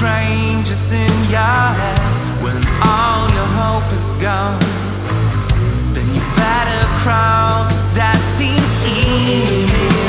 train just in your head. When all your hope is gone Then you better crawl Cause that seems easy.